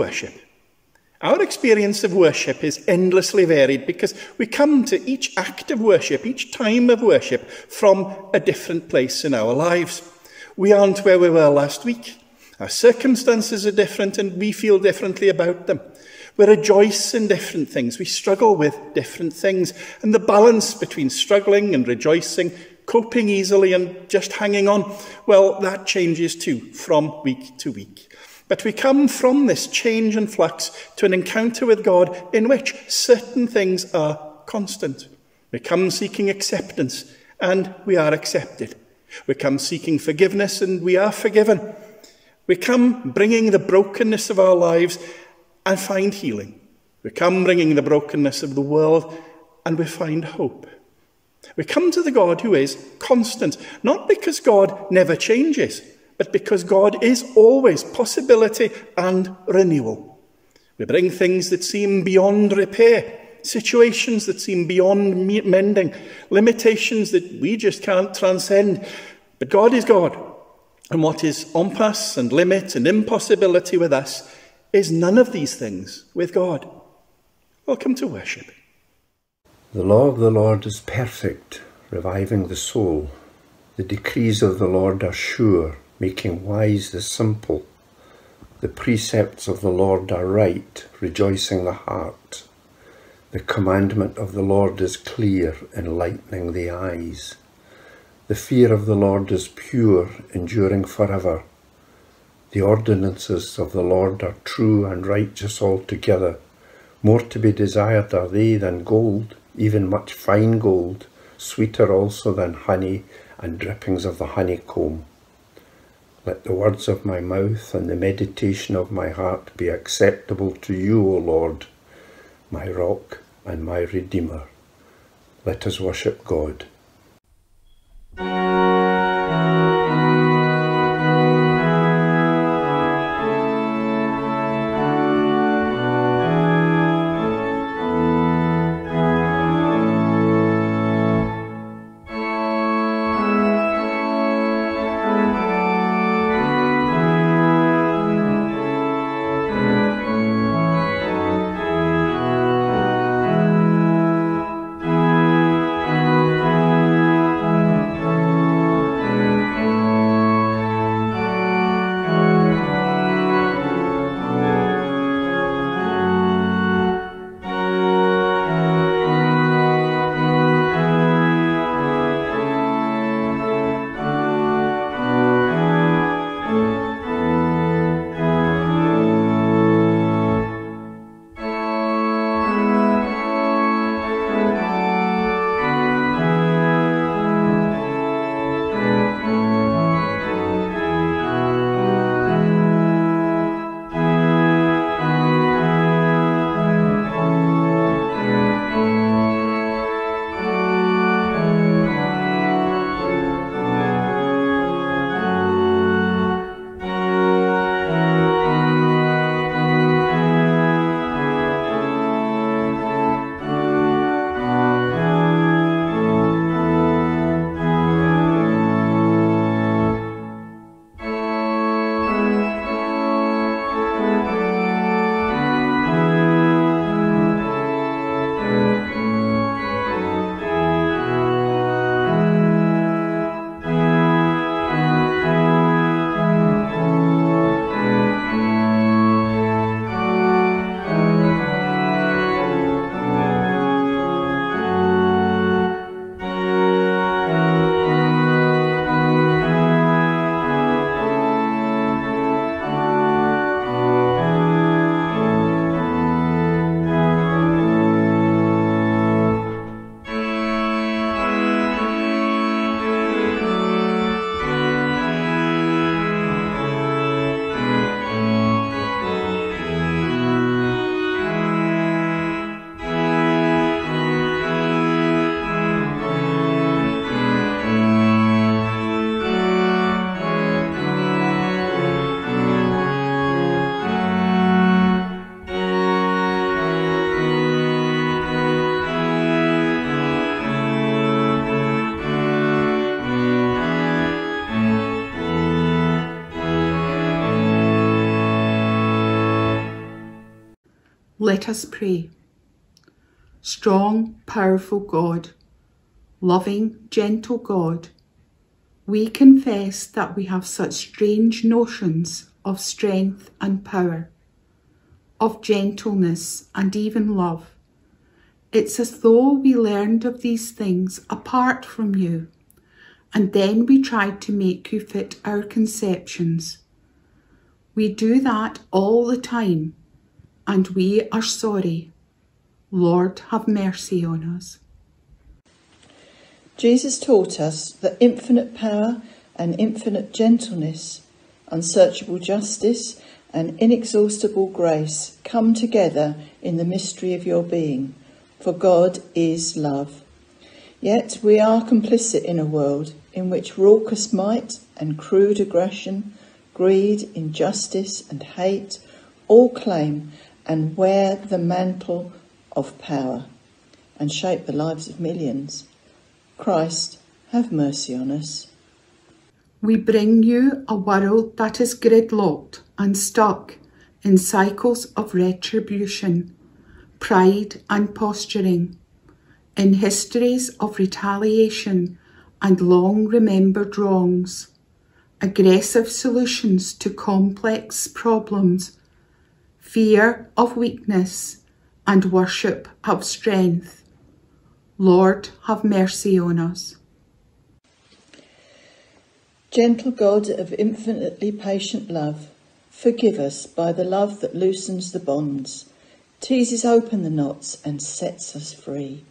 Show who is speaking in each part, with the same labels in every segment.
Speaker 1: worship. Our experience of worship is endlessly varied because we come to each act of worship, each time of worship, from a different place in our lives. We aren't where we were last week. Our circumstances are different and we feel differently about them. We rejoice in different things. We struggle with different things. And the balance between struggling and rejoicing, coping easily and just hanging on, well, that changes too from week to week. But we come from this change and flux to an encounter with God in which certain things are constant. We come seeking acceptance and we are accepted. We come seeking forgiveness and we are forgiven. We come bringing the brokenness of our lives and find healing. We come bringing the brokenness of the world and we find hope. We come to the God who is constant, not because God never changes, but because God is always possibility and renewal. We bring things that seem beyond repair, situations that seem beyond mending, limitations that we just can't transcend. But God is God, and what is impasse and limit and impossibility with us is none of these things with God. Welcome to worship.
Speaker 2: The law of the Lord is perfect, reviving the soul. The decrees of the Lord are sure making wise the simple. The precepts of the Lord are right, rejoicing the heart. The commandment of the Lord is clear, enlightening the eyes. The fear of the Lord is pure, enduring forever. The ordinances of the Lord are true and righteous altogether. More to be desired are they than gold, even much fine gold, sweeter also than honey and drippings of the honeycomb. Let the words of my mouth and the meditation of my heart be acceptable to you, O Lord, my rock and my redeemer. Let us worship God.
Speaker 3: Let us pray. Strong, powerful God, loving, gentle God, we confess that we have such strange notions of strength and power, of gentleness and even love. It's as though we learned of these things apart from you, and then we tried to make you fit our conceptions. We do that all the time, and we are sorry. Lord, have mercy on us.
Speaker 4: Jesus taught us that infinite power and infinite gentleness, unsearchable justice and inexhaustible grace come together in the mystery of your being, for God is love. Yet we are complicit in a world in which raucous might and crude aggression, greed, injustice and hate all claim and wear the mantle of power and shape the lives of millions. Christ, have mercy on us.
Speaker 3: We bring you a world that is gridlocked and stuck in cycles of retribution, pride and posturing, in histories of retaliation and long remembered wrongs, aggressive solutions to complex problems, fear of weakness and worship of strength Lord, have mercy on us.
Speaker 4: Gentle God of infinitely patient love, forgive us by the love that loosens the bonds, teases open the knots and sets us free.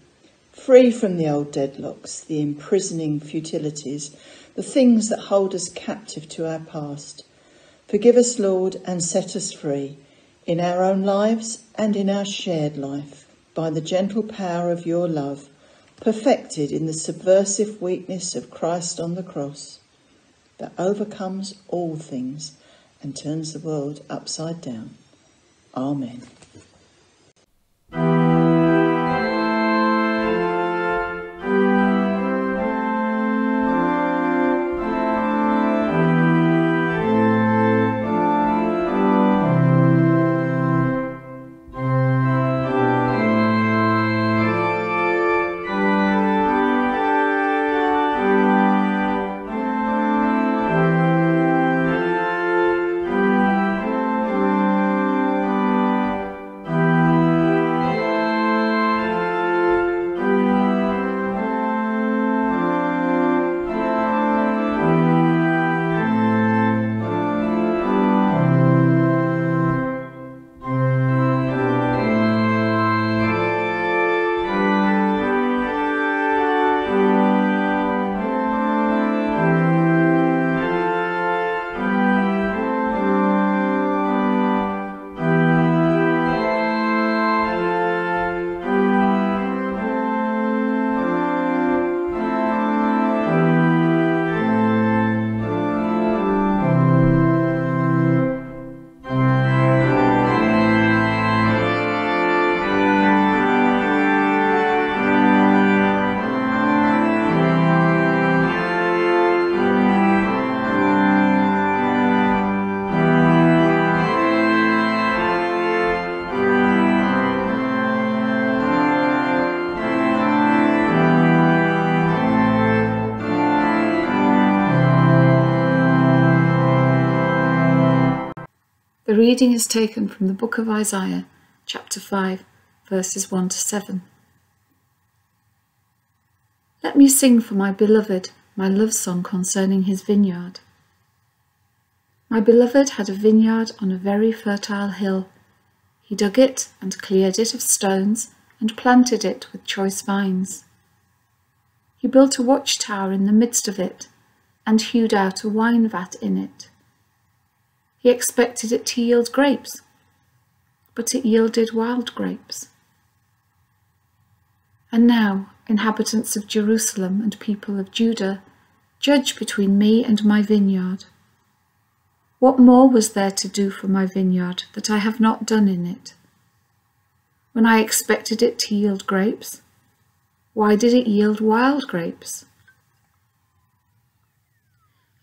Speaker 4: Free from the old deadlocks, the imprisoning futilities, the things that hold us captive to our past. Forgive us, Lord, and set us free in our own lives and in our shared life by the gentle power of your love perfected in the subversive weakness of Christ on the cross, that overcomes all things and turns the world upside down. Amen.
Speaker 5: Reading is taken from the book of Isaiah, chapter 5, verses 1 to 7. Let me sing for my beloved my love song concerning his vineyard. My beloved had a vineyard on a very fertile hill. He dug it and cleared it of stones and planted it with choice vines. He built a watchtower in the midst of it and hewed out a wine vat in it. He expected it to yield grapes, but it yielded wild grapes. And now, inhabitants of Jerusalem and people of Judah, judge between me and my vineyard. What more was there to do for my vineyard that I have not done in it? When I expected it to yield grapes, why did it yield wild grapes?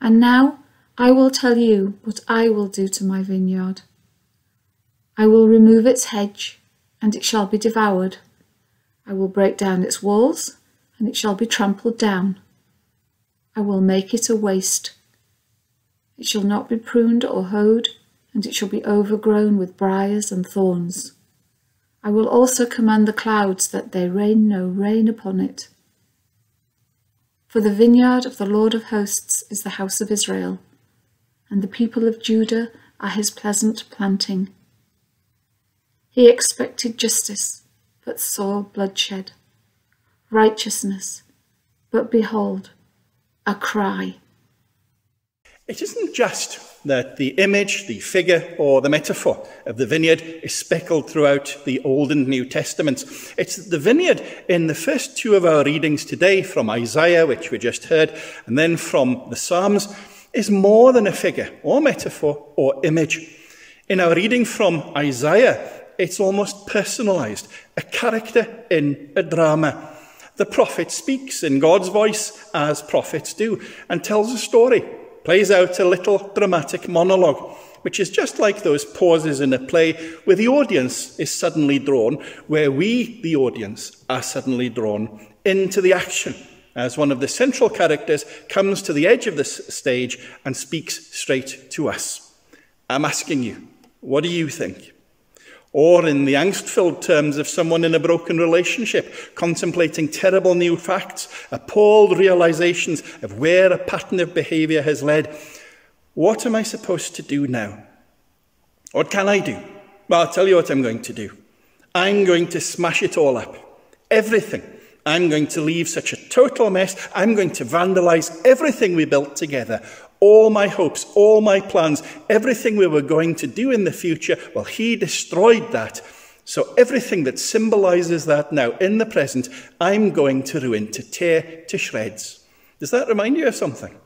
Speaker 5: And now I will tell you what I will do to my vineyard. I will remove its hedge, and it shall be devoured. I will break down its walls, and it shall be trampled down. I will make it a waste. It shall not be pruned or hoed, and it shall be overgrown with briars and thorns. I will also command the clouds that they rain no rain upon it. For the vineyard of the Lord of hosts is the house of Israel, and the people of Judah are his pleasant planting. He expected justice, but saw bloodshed, righteousness, but behold, a cry.
Speaker 1: It isn't just that the image, the figure, or the metaphor of the vineyard is speckled throughout the Old and New Testaments. It's the vineyard in the first two of our readings today from Isaiah, which we just heard, and then from the Psalms, is more than a figure or metaphor or image. In our reading from Isaiah, it's almost personalized, a character in a drama. The prophet speaks in God's voice, as prophets do, and tells a story plays out a little dramatic monologue, which is just like those pauses in a play where the audience is suddenly drawn, where we, the audience, are suddenly drawn into the action as one of the central characters comes to the edge of the stage and speaks straight to us. I'm asking you, what do you think? Or in the angst filled terms of someone in a broken relationship, contemplating terrible new facts, appalled realizations of where a pattern of behavior has led. What am I supposed to do now? What can I do? Well, I'll tell you what I'm going to do. I'm going to smash it all up. Everything. I'm going to leave such a total mess. I'm going to vandalize everything we built together all my hopes, all my plans, everything we were going to do in the future, well, he destroyed that. So everything that symbolizes that now in the present, I'm going to ruin, to tear to shreds. Does that remind you of something?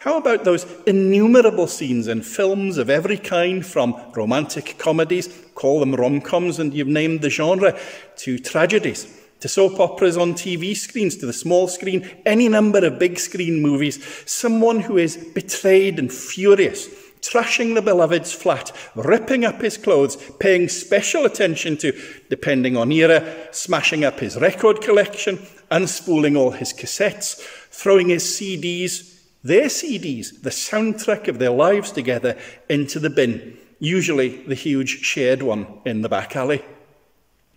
Speaker 1: How about those innumerable scenes in films of every kind, from romantic comedies, call them rom-coms and you've named the genre, to tragedies? To soap operas on TV screens, to the small screen, any number of big screen movies, someone who is betrayed and furious, trashing the beloved's flat, ripping up his clothes, paying special attention to, depending on era, smashing up his record collection, unspooling all his cassettes, throwing his CDs, their CDs, the soundtrack of their lives together, into the bin, usually the huge shared one in the back alley.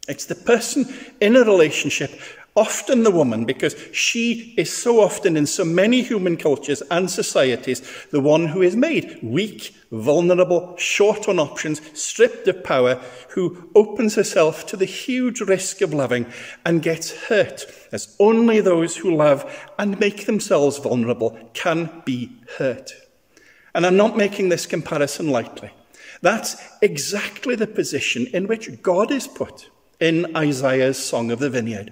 Speaker 1: It's the person in a relationship, often the woman, because she is so often in so many human cultures and societies the one who is made weak, vulnerable, short on options, stripped of power, who opens herself to the huge risk of loving and gets hurt, as only those who love and make themselves vulnerable can be hurt. And I'm not making this comparison lightly. That's exactly the position in which God is put in Isaiah's Song of the Vineyard.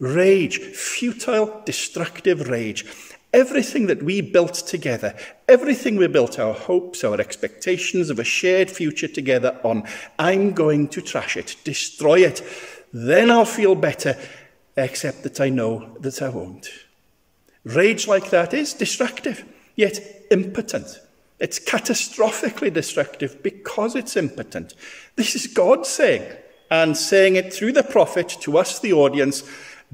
Speaker 1: Rage, futile, destructive rage. Everything that we built together, everything we built our hopes, our expectations of a shared future together on, I'm going to trash it, destroy it. Then I'll feel better, except that I know that I won't. Rage like that is destructive, yet impotent. It's catastrophically destructive because it's impotent. This is God saying, and saying it through the prophet to us, the audience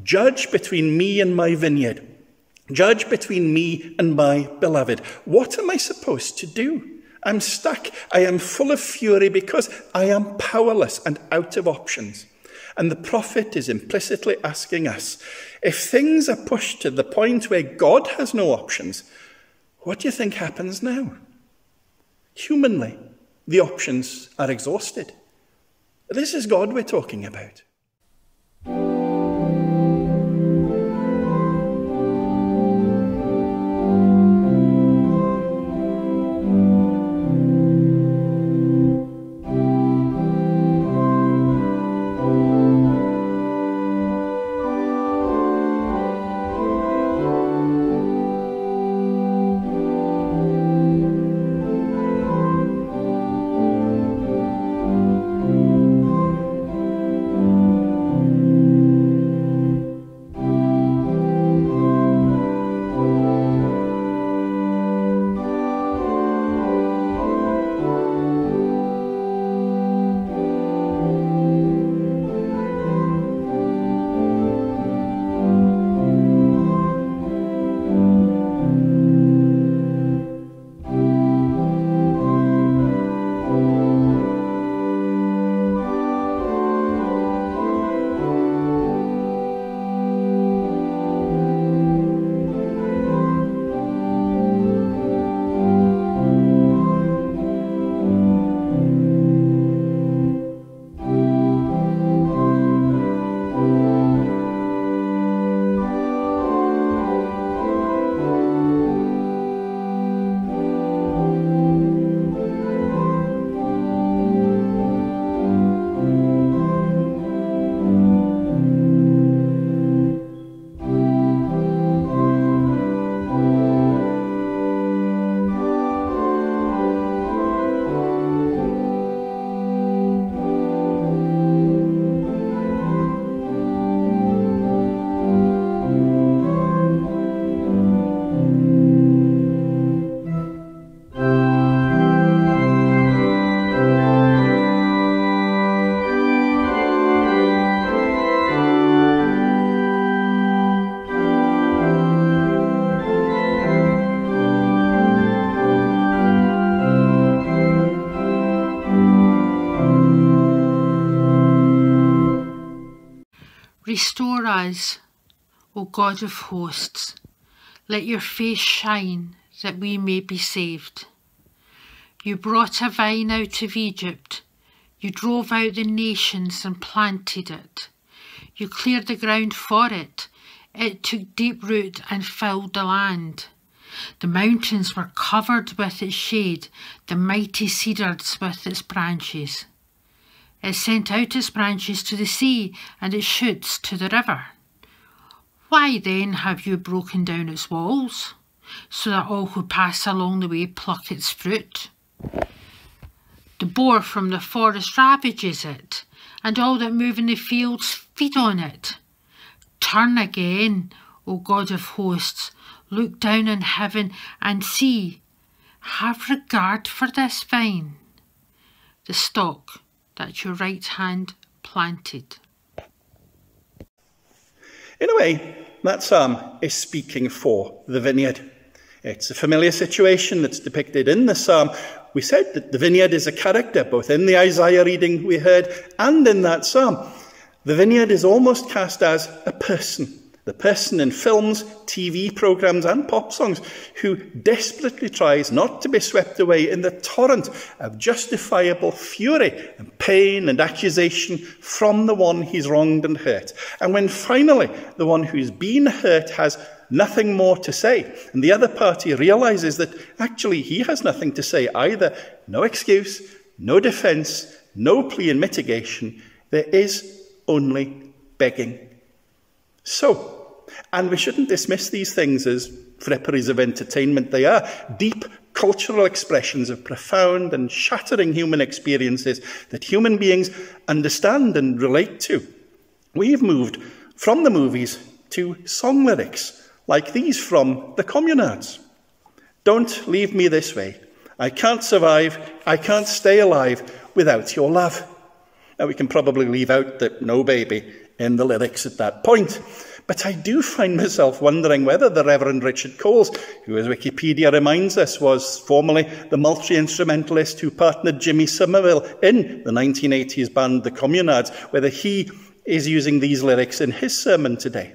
Speaker 1: judge between me and my vineyard, judge between me and my beloved. What am I supposed to do? I'm stuck. I am full of fury because I am powerless and out of options. And the prophet is implicitly asking us if things are pushed to the point where God has no options, what do you think happens now? Humanly, the options are exhausted. This is God we're talking about.
Speaker 6: Us, O God of hosts. Let your face shine that we may be saved. You brought a vine out of Egypt. You drove out the nations and planted it. You cleared the ground for it. It took deep root and filled the land. The mountains were covered with its shade, the mighty cedars with its branches. It sent out its branches to the sea and its shoots to the river. Why then have you broken down its walls, so that all who pass along the way pluck its fruit? The boar from the forest ravages it, and all that move in the fields feed on it. Turn again, O God of hosts, look down on heaven and see. Have regard for this vine, the stock that your right hand planted.
Speaker 1: In a way, that psalm um, is speaking for the vineyard. It's a familiar situation that's depicted in the psalm. Um, we said that the vineyard is a character, both in the Isaiah reading we heard and in that psalm. The vineyard is almost cast as a person, the person in films, TV programs, and pop songs who desperately tries not to be swept away in the torrent of justifiable fury and pain and accusation from the one he's wronged and hurt. And when finally the one who's been hurt has nothing more to say, and the other party realizes that actually he has nothing to say either, no excuse, no defense, no plea in mitigation, there is only begging. So, and we shouldn't dismiss these things as fripperies of entertainment. They are deep cultural expressions of profound and shattering human experiences that human beings understand and relate to. We've moved from the movies to song lyrics, like these from the Communards. Don't leave me this way. I can't survive, I can't stay alive without your love. Now, we can probably leave out the no baby in the lyrics at that point. But I do find myself wondering whether the Reverend Richard Coles, who, as Wikipedia reminds us, was formerly the multi instrumentalist who partnered Jimmy Somerville in the 1980s band The Communards, whether he is using these lyrics in his sermon today.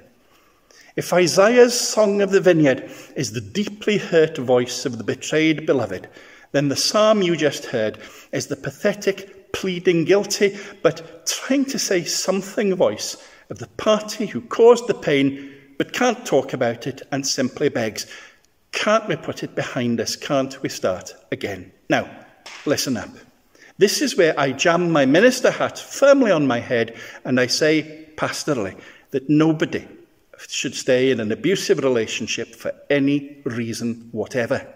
Speaker 1: If Isaiah's Song of the Vineyard is the deeply hurt voice of the betrayed beloved, then the psalm you just heard is the pathetic, pleading guilty, but trying to say something voice of the party who caused the pain but can't talk about it and simply begs, Can't we put it behind us? Can't we start again? Now, listen up. This is where I jam my minister hat firmly on my head and I say pastorally that nobody should stay in an abusive relationship for any reason whatever.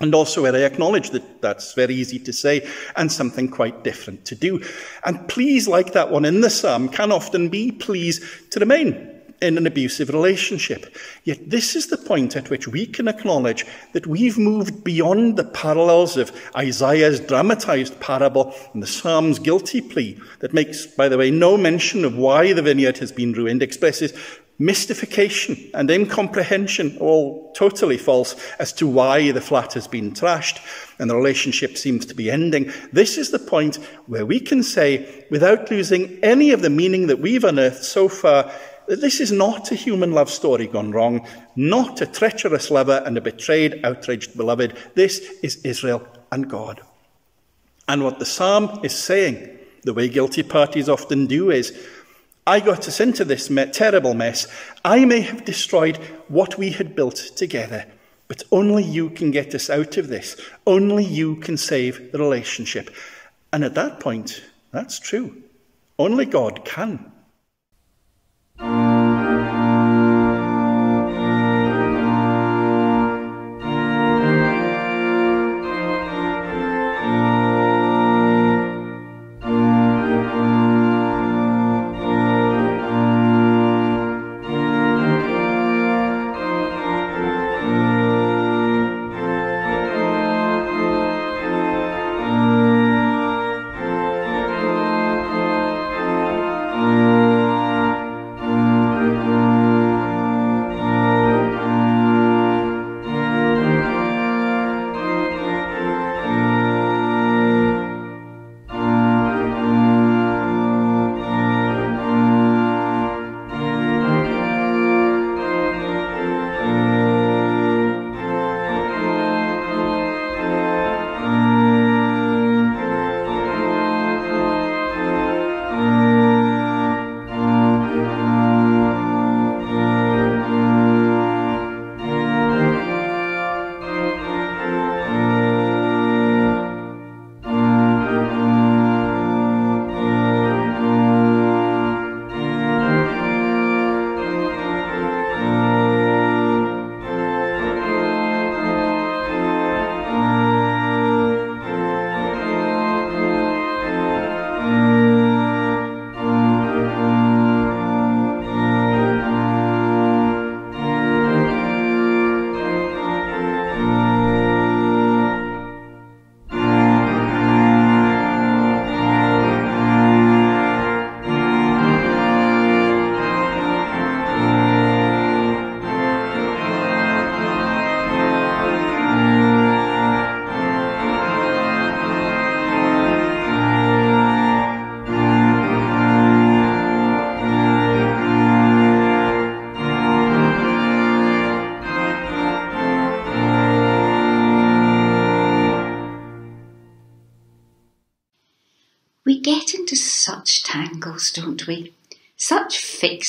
Speaker 1: And also where I acknowledge that that's very easy to say and something quite different to do. And pleas like that one in the psalm can often be pleas to remain in an abusive relationship. Yet this is the point at which we can acknowledge that we've moved beyond the parallels of Isaiah's dramatized parable and the Psalm's guilty plea that makes, by the way, no mention of why the vineyard has been ruined, expresses mystification and incomprehension, all totally false, as to why the flat has been trashed and the relationship seems to be ending. This is the point where we can say, without losing any of the meaning that we've unearthed so far, that this is not a human love story gone wrong, not a treacherous lover and a betrayed, outraged beloved. This is Israel and God. And what the psalm is saying, the way guilty parties often do, is I got us into this terrible mess. I may have destroyed what we had built together, but only you can get us out of this. Only you can save the relationship. And at that point, that's true. Only God can.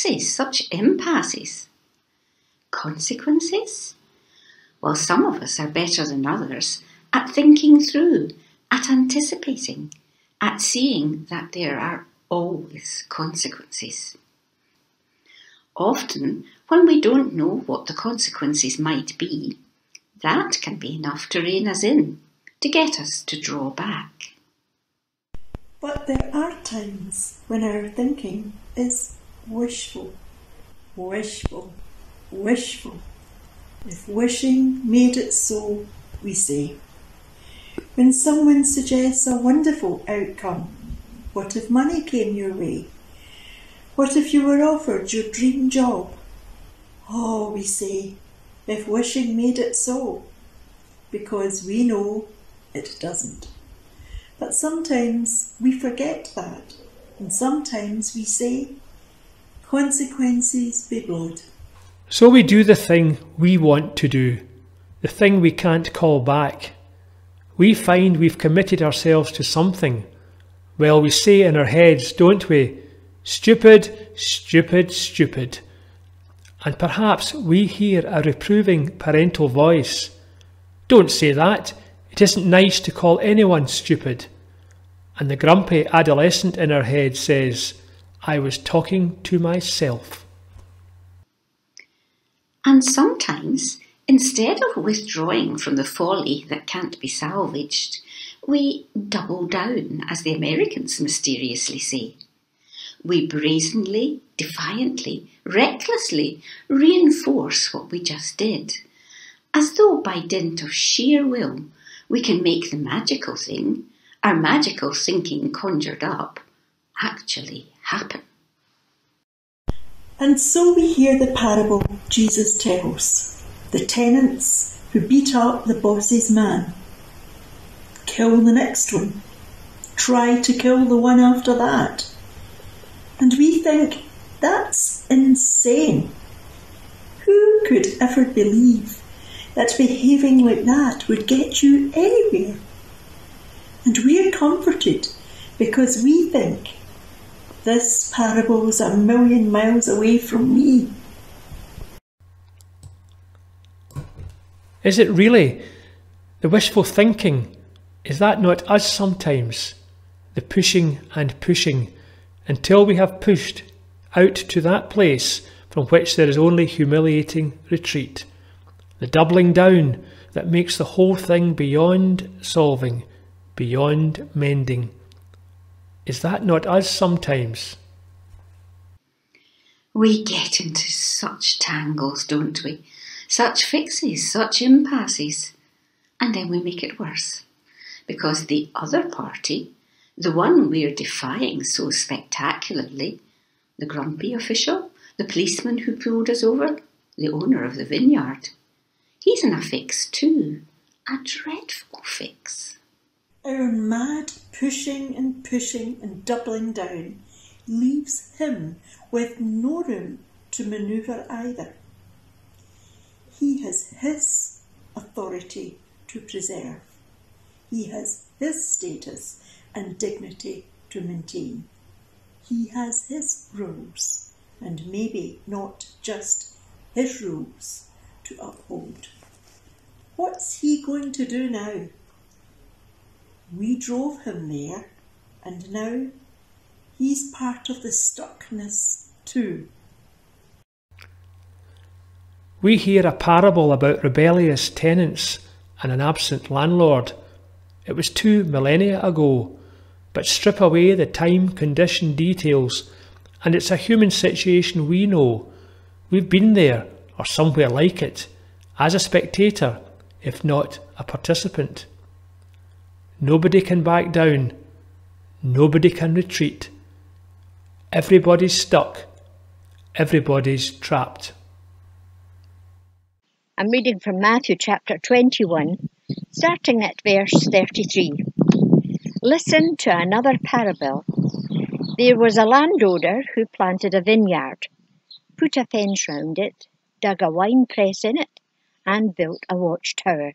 Speaker 7: Fixes, such impasses. Consequences? Well, some of us are better than others at thinking through, at anticipating, at seeing that there are always consequences. Often, when we don't know what the consequences might be, that can be enough to rein us in, to get us to draw back.
Speaker 4: But there are times when our thinking is wishful, wishful, wishful. If wishing made it so, we say. When someone suggests a wonderful outcome, what if money came your way? What if you were offered your dream job? Oh, we say, if wishing made it so, because we know it doesn't. But sometimes we forget that, and sometimes we say, consequences be blowed.
Speaker 8: So we do the thing we want to do, the thing we can't call back. We find we've committed ourselves to something. Well, we say in our heads, don't we? Stupid, stupid, stupid. And perhaps we hear a reproving parental voice. Don't say that. It isn't nice to call anyone stupid. And the grumpy adolescent in our head says, I was talking to myself.
Speaker 7: And sometimes, instead of withdrawing from the folly that can't be salvaged, we double down, as the Americans mysteriously say. We brazenly, defiantly, recklessly reinforce what we just did, as though by dint of sheer will we can make the magical thing, our magical thinking conjured up, actually happen.
Speaker 4: And so we hear the parable Jesus tells the tenants who beat up the boss's man, kill the next one, try to kill the one after that. And we think that's insane. Who could ever believe that behaving like that would get you anywhere? And we're comforted because we think this parable is a million miles away from me.
Speaker 8: Is it really? The wishful thinking, is that not us sometimes? The pushing and pushing until we have pushed out to that place from which there is only humiliating retreat. The doubling down that makes the whole thing beyond solving, beyond mending. Is that not us sometimes?
Speaker 7: We get into such tangles, don't we? Such fixes, such impasses. And then we make it worse. Because the other party, the one we're defying so spectacularly, the grumpy official, the policeman who pulled us over, the owner of the vineyard, he's in a fix too. A dreadful fix.
Speaker 4: Our mad pushing and pushing and doubling down leaves him with no room to manoeuvre either. He has his authority to preserve. He has his status and dignity to maintain. He has his rules, and maybe not just his rules, to uphold. What's he going to do now? We drove him there, and now he's part of the stuckness too.
Speaker 8: We hear a parable about rebellious tenants and an absent landlord. It was two millennia ago, but strip away the time condition details, and it's a human situation we know. We've been there, or somewhere like it, as a spectator, if not a participant. Nobody can back down. Nobody can retreat. Everybody's stuck. Everybody's trapped.
Speaker 9: I'm reading from Matthew chapter 21, starting at verse 33. Listen to another parable. There was a landowner who planted a vineyard, put a fence round it, dug a wine press in it, and built a watchtower.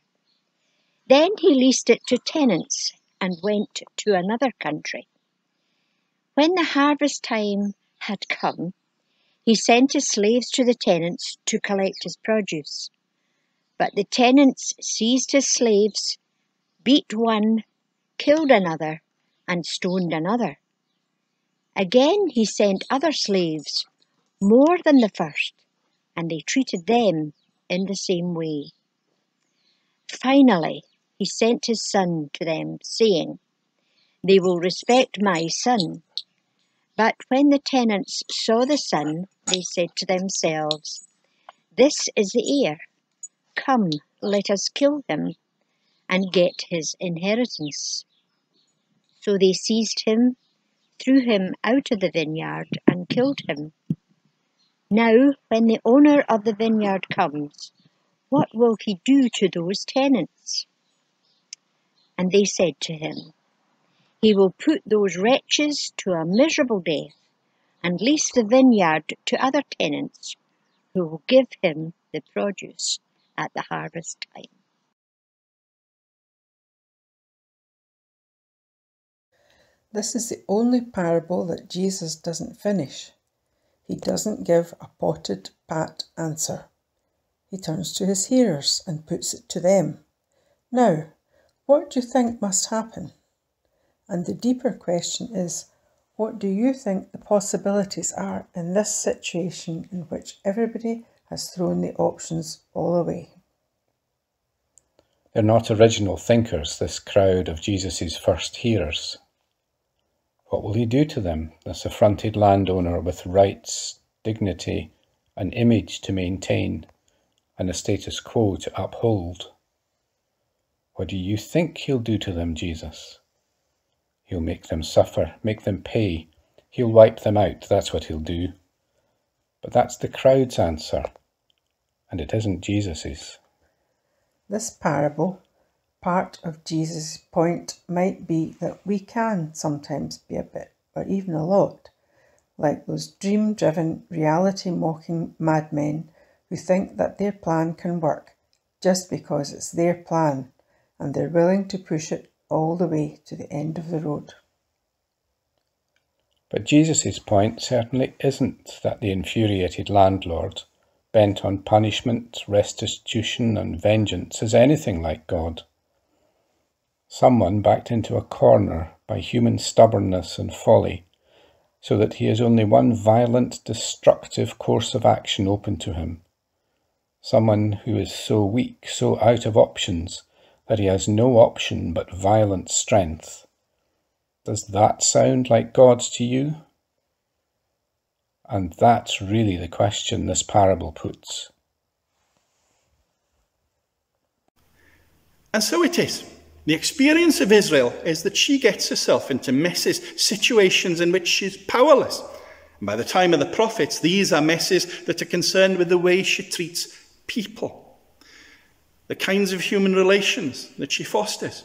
Speaker 9: Then he leased it to tenants and went to another country. When the harvest time had come, he sent his slaves to the tenants to collect his produce. But the tenants seized his slaves, beat one, killed another, and stoned another. Again he sent other slaves, more than the first, and they treated them in the same way. Finally, he sent his son to them, saying, They will respect my son. But when the tenants saw the son, they said to themselves, This is the heir. Come, let us kill him and get his inheritance. So they seized him, threw him out of the vineyard, and killed him. Now, when the owner of the vineyard comes, what will he do to those tenants? And they said to him, He will put those wretches to a miserable death, and lease the vineyard to other tenants, who will give him the produce at the harvest time.
Speaker 10: This is the only parable that Jesus doesn't finish. He doesn't give a potted pat answer. He turns to his hearers and puts it to them. Now, what do you think must happen? And the deeper question is, what do you think the possibilities are in this situation in which everybody has thrown the options all away?
Speaker 11: They're not original thinkers, this crowd of Jesus' first hearers. What will he do to them, this affronted landowner with rights, dignity, an image to maintain, and a status quo to uphold? What do you think he'll do to them, Jesus? He'll make them suffer, make them pay. He'll wipe them out, that's what he'll do. But that's the crowd's answer, and it isn't Jesus's.
Speaker 10: This parable part of Jesus' point might be that we can sometimes be a bit, or even a lot, like those dream driven, reality mocking madmen who think that their plan can work just because it's their plan and they're willing to push it all the way to the end of the road.
Speaker 11: But Jesus' point certainly isn't that the infuriated landlord, bent on punishment, restitution, and vengeance, is anything like God. Someone backed into a corner by human stubbornness and folly, so that he has only one violent, destructive course of action open to him. Someone who is so weak, so out of options, that he has no option but violent strength. Does that sound like God to you? And that's really the question this parable puts.
Speaker 1: And so it is. The experience of Israel is that she gets herself into messes, situations in which she's powerless. And by the time of the prophets, these are messes that are concerned with the way she treats people, the kinds of human relations that she fosters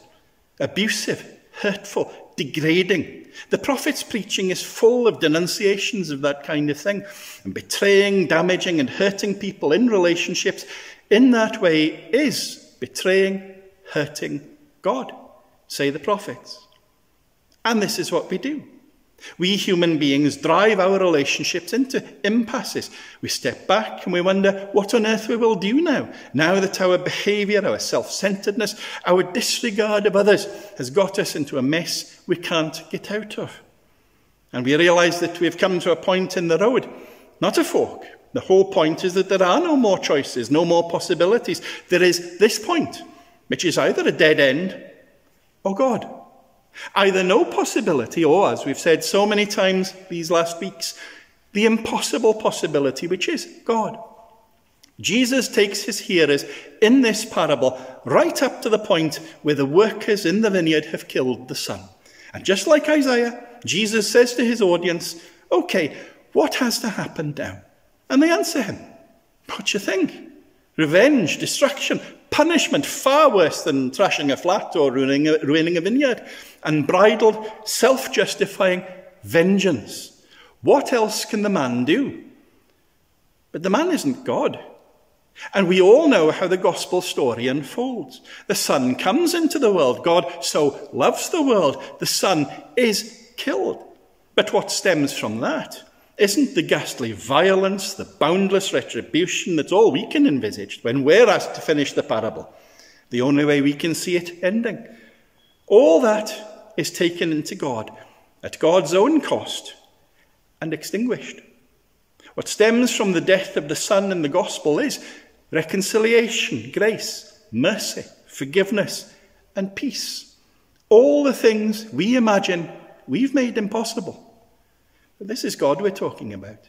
Speaker 1: abusive, hurtful, degrading. The prophet's preaching is full of denunciations of that kind of thing, and betraying, damaging, and hurting people in relationships in that way is betraying, hurting, God, say the prophets. And this is what we do. We human beings drive our relationships into impasses. We step back and we wonder what on earth we will do now, now that our behaviour, our self centeredness, our disregard of others has got us into a mess we can't get out of. And we realise that we have come to a point in the road, not a fork. The whole point is that there are no more choices, no more possibilities. There is this point, which is either a dead end or God. Either no possibility, or, as we've said so many times these last weeks, the impossible possibility, which is God. Jesus takes his hearers in this parable right up to the point where the workers in the vineyard have killed the son. And just like Isaiah, Jesus says to his audience, Okay, what has to happen now? And they answer him, What do you think? Revenge, destruction, punishment far worse than trashing a flat or ruining a, ruining a vineyard, self justifying vengeance. What else can the man do? But the man isn't God. And we all know how the gospel story unfolds. The Son comes into the world. God so loves the world, the Son is killed. But what stems from that isn't the ghastly violence, the boundless retribution that's all we can envisage when we're asked to finish the parable, the only way we can see it ending. All that is taken into God at God's own cost and extinguished. What stems from the death of the Son in the gospel is reconciliation, grace, mercy, forgiveness, and peace. All the things we imagine we've made impossible. But this is God we're talking about.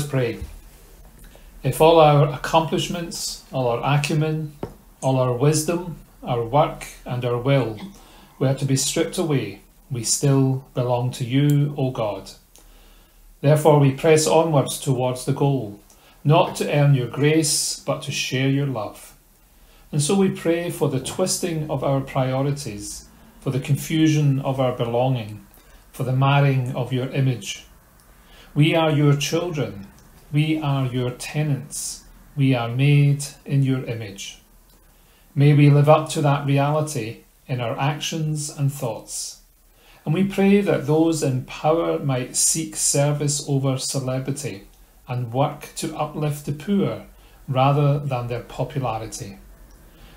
Speaker 12: Us pray. If all our accomplishments, all our acumen, all our wisdom, our work, and our will were to be stripped away, we still belong to you, O God. Therefore, we press onwards towards the goal, not to earn your grace, but to share your love. And so we pray for the twisting of our priorities, for the confusion of our belonging, for the marring of your image. We are your children, we are your tenants, we are made in your image. May we live up to that reality in our actions and thoughts. And we pray that those in power might seek service over celebrity and work to uplift the poor rather than their popularity.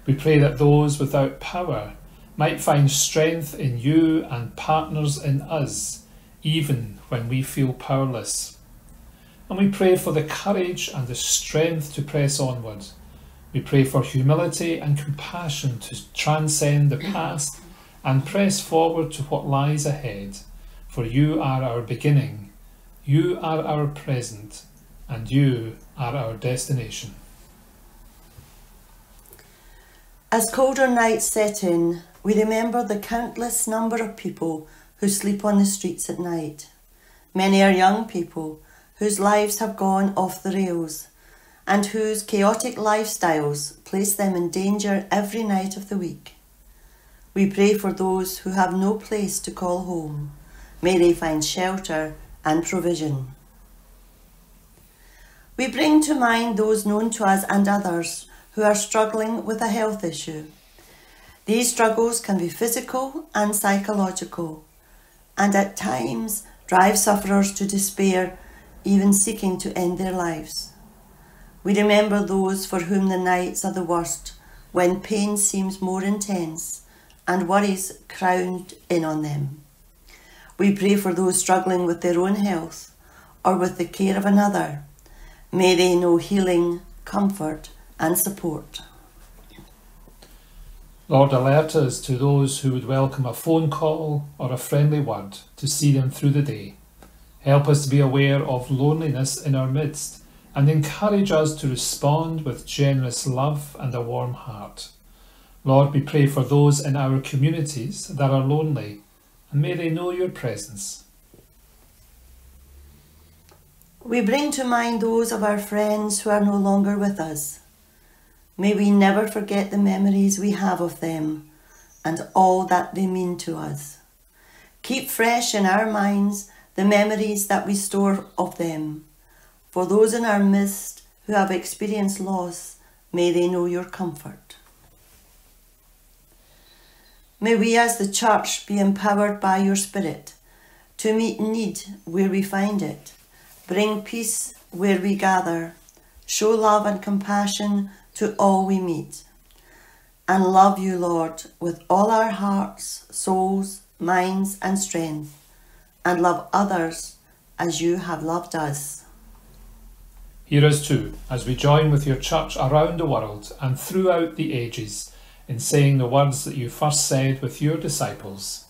Speaker 12: We pray that those without power might find strength in you and partners in us, even when we feel powerless. And we pray for the courage and the strength to press onward. We pray for humility and compassion to transcend the past and press forward to what lies ahead. For you are our beginning, you are our present, and you are our destination.
Speaker 13: As colder nights set in, we remember the countless number of people who sleep on the streets at night. Many are young people whose lives have gone off the rails and whose chaotic lifestyles place them in danger every night of the week. We pray for those who have no place to call home. May they find shelter and provision. We bring to mind those known to us and others who are struggling with a health issue. These struggles can be physical and psychological, and at times drive sufferers to despair, even seeking to end their lives. We remember those for whom the nights are the worst, when pain seems more intense and worries crowd in on them. We pray for those struggling with their own health or with the care of another. May they know healing, comfort, and support.
Speaker 12: Lord, alert us to those who would welcome a phone call or a friendly word to see them through the day. Help us to be aware of loneliness in our midst and encourage us to respond with generous love and a warm heart. Lord, we pray for those in our communities that are lonely, and may they know your presence.
Speaker 13: We bring to mind those of our friends who are no longer with us. May we never forget the memories we have of them and all that they mean to us. Keep fresh in our minds the memories that we store of them. For those in our midst who have experienced loss, may they know your comfort. May we as the Church be empowered by your Spirit to meet need where we find it, bring peace where we gather, show love and compassion to all we meet, and love you, Lord, with all our hearts, souls, minds, and strength, and love others as you have loved us.
Speaker 12: Hear us too, as we join with your church around the world and throughout the ages in saying the words that you first said with your disciples.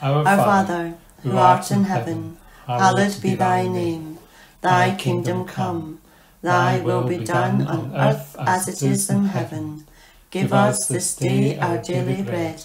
Speaker 13: Our, Our Father, who art in heaven, hallowed be thy name. Thy kingdom come Thy will be done on earth as it is in heaven. Give us this day our daily bread,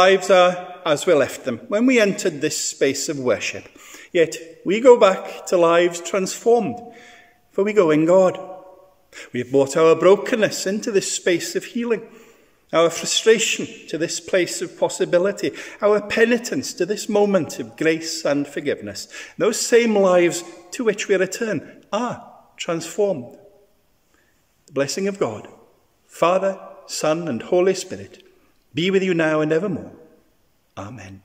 Speaker 1: Lives are as we left them when we entered this space of worship. Yet we go back to lives transformed, for we go in God. We have brought our brokenness into this space of healing, our frustration to this place of possibility, our penitence to this moment of grace and forgiveness. Those same lives to which we return are transformed. The blessing of God, Father, Son, and Holy Spirit be with you now and evermore. Amen.